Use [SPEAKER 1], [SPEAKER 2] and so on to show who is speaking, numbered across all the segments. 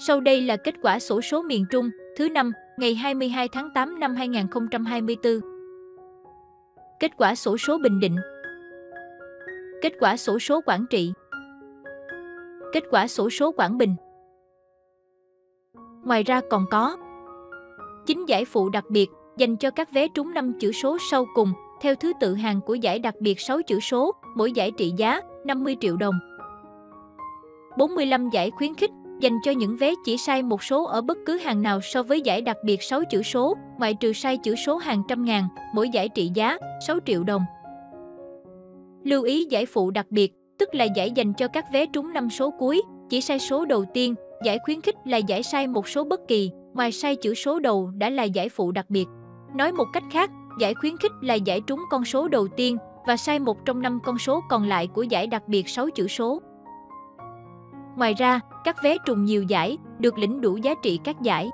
[SPEAKER 1] Sau đây là kết quả sổ số miền Trung thứ năm ngày 22 tháng 8 năm 2024. Kết quả sổ số Bình Định. Kết quả sổ số Quảng Trị. Kết quả sổ số Quảng Bình. Ngoài ra còn có 9 giải phụ đặc biệt dành cho các vé trúng 5 chữ số sau cùng theo thứ tự hàng của giải đặc biệt 6 chữ số, mỗi giải trị giá 50 triệu đồng. 45 giải khuyến khích dành cho những vé chỉ sai một số ở bất cứ hàng nào so với giải đặc biệt 6 chữ số, ngoại trừ sai chữ số hàng trăm ngàn, mỗi giải trị giá 6 triệu đồng. Lưu ý giải phụ đặc biệt, tức là giải dành cho các vé trúng 5 số cuối, chỉ sai số đầu tiên, giải khuyến khích là giải sai một số bất kỳ, ngoài sai chữ số đầu đã là giải phụ đặc biệt. Nói một cách khác, giải khuyến khích là giải trúng con số đầu tiên và sai một trong năm con số còn lại của giải đặc biệt 6 chữ số. Ngoài ra, các vé trùng nhiều giải được lĩnh đủ giá trị các giải.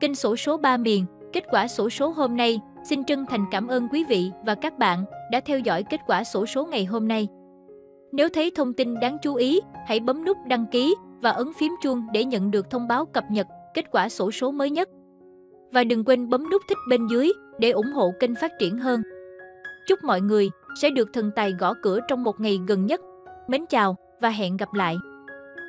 [SPEAKER 1] Kênh sổ số 3 miền, kết quả sổ số hôm nay, xin chân thành cảm ơn quý vị và các bạn đã theo dõi kết quả sổ số ngày hôm nay. Nếu thấy thông tin đáng chú ý, hãy bấm nút đăng ký và ấn phím chuông để nhận được thông báo cập nhật kết quả sổ số mới nhất. Và đừng quên bấm nút thích bên dưới để ủng hộ kênh phát triển hơn. Chúc mọi người sẽ được thần tài gõ cửa trong một ngày gần nhất. Mến chào và hẹn gặp lại!